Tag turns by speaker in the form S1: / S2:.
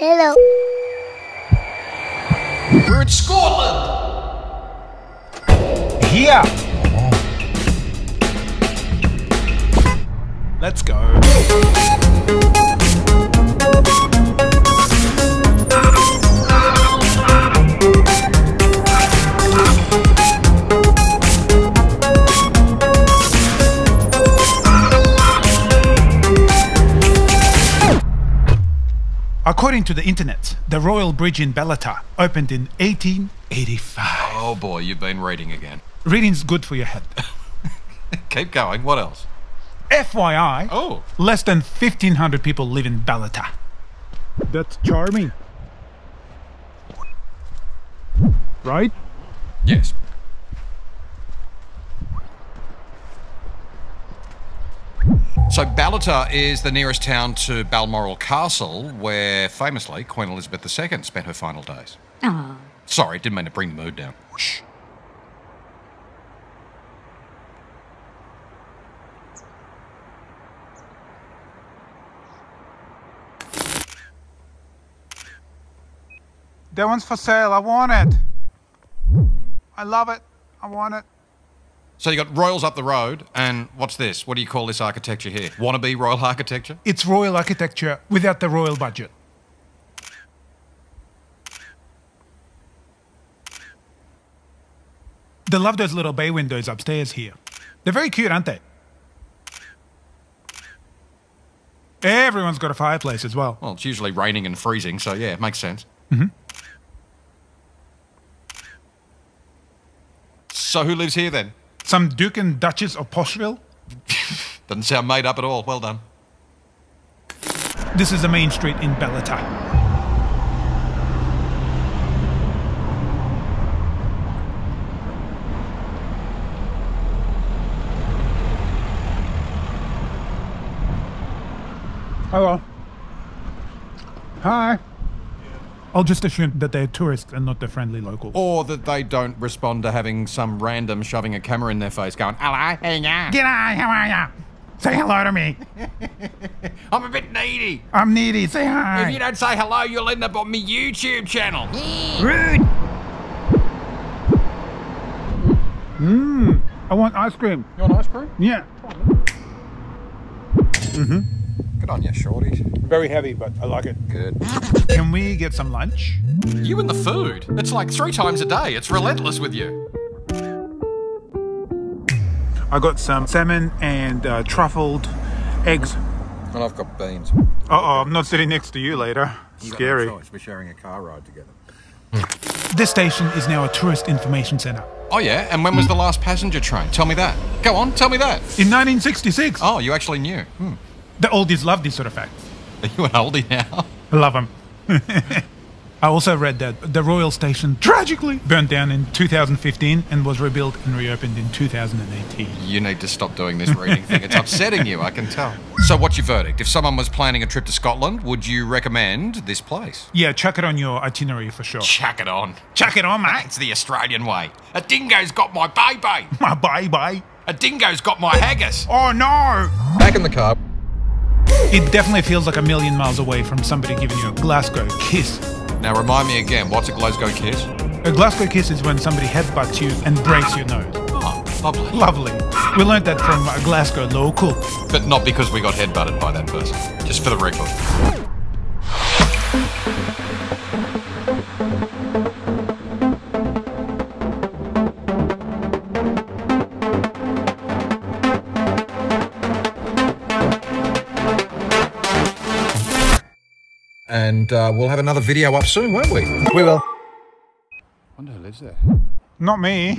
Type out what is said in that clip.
S1: Hello.
S2: We're in Scotland!
S3: Here! Let's go. According to the internet, the Royal Bridge in Ballater opened in 1885.
S2: Oh boy, you've been reading again.
S3: Reading's good for your head.
S2: Keep going, what else?
S3: FYI,
S2: Oh,
S3: less than 1,500 people live in Ballater. That's charming. Right?
S2: yes. So Ballater is the nearest town to Balmoral Castle, where famously Queen Elizabeth II spent her final days.
S4: Oh.
S2: Sorry, didn't mean to bring the mood down. Shh.
S3: That one's for sale. I want it. I love it. I want it.
S2: So you got royals up the road, and what's this? What do you call this architecture here? Wannabe royal architecture?
S3: It's royal architecture without the royal budget. They love those little bay windows upstairs here. They're very cute, aren't they? Everyone's got a fireplace as well.
S2: Well, it's usually raining and freezing, so yeah, it makes sense.
S3: Mm-hmm.
S2: So who lives here then?
S3: Some Duke and Duchess of Poshville.
S2: Doesn't sound made up at all. Well done.
S3: This is the main street in Ballater. Hello. Hi. I'll just assume that they're tourists and not the friendly locals.
S2: Or that they don't respond to having some random shoving a camera in their face going, hello, hey, yeah.
S3: G'day, how are ya? Say hello to me.
S2: I'm a bit needy.
S3: I'm needy. Say hi.
S2: If you don't say hello, you'll end up on my YouTube channel.
S3: Rude. Mmm. I want ice cream.
S2: You want ice cream?
S3: Yeah.
S2: Good on you, shorties.
S3: Very heavy, but I like it.
S2: Good.
S3: Can we get some lunch?
S2: You and the food. It's like three times a day. It's relentless with you.
S3: I got some salmon and uh, truffled eggs.
S2: And I've got beans.
S3: Uh oh, I'm not sitting next to you later. Scary.
S2: We're sharing a car ride together.
S3: This station is now a tourist information center.
S2: Oh, yeah? And when was the last passenger train? Tell me that. Go on, tell me that.
S3: In 1966,
S2: Oh, you actually knew. Hmm.
S3: The oldies love these sort of facts.
S2: Are you an oldie now?
S3: I love them. I also read that the Royal Station tragically burnt down in 2015 and was rebuilt and reopened in 2018.
S2: You need to stop doing this reading thing. It's upsetting you, I can tell. So, what's your verdict? If someone was planning a trip to Scotland, would you recommend this place?
S3: Yeah, chuck it on your itinerary for sure.
S2: Chuck it on.
S3: Chuck it on, mate.
S2: It's the Australian way. A dingo's got my baby.
S3: My bye bye.
S2: A dingo's got my haggis.
S3: Oh no!
S2: Back in the car.
S3: It definitely feels like a million miles away from somebody giving you a Glasgow kiss.
S2: Now, remind me again, what's a Glasgow kiss?
S3: A Glasgow kiss is when somebody headbutts you and breaks your nose.
S2: Oh, lovely.
S3: Lovely. We learned that from a Glasgow local.
S2: But not because we got headbutted by that person. Just for the record. And uh, we'll have another video up soon, won't we?
S3: We will.
S2: wonder who lives there.
S3: Not me.